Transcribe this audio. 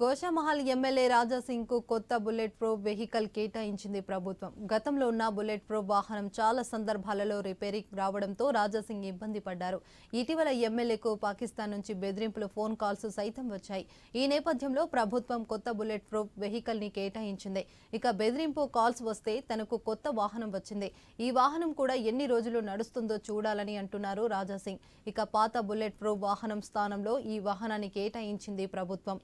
Goshamahal MLA రాజాసింగ్కు కొత్త bullet proof vehicle కేటాయించింది ప్రభుత్వం. గతంలో ఉన్న బుల్లెట్ ప్రూఫ్ వాహనం చాలా సందర్భాలలో రిపేరింగ్ రావడంతో రాజాసింగ్ ఇబ్బంది పడ్డారు. ఇటీవల ఎమ్మెల్యేకు పాకిస్తాన్ నుంచి బెదిరింపులు ఫోన్ కాల్స్ సైతం వచ్చాయి. ఈ నేపథ్యంలో ప్రభుత్వం కొత్త బుల్లెట్ ప్రూఫ్ వెహికల్ని కేటాయించింది. ఇక బెదిరింపు కాల్స్ వస్తే తనకు కొత్త వాహనం వచ్చింది. ఈ వాహనం కూడా ఎన్ని రోజులు నడుస్తుందో చూడాలని అంటున్నారు రాజాసింగ్. ఇక పాత బుల్లెట్ ప్రూఫ్ వాహనం స్థానంలో ఈ వాహనాన్ని కేటాయించింది ప్రభుత్వం.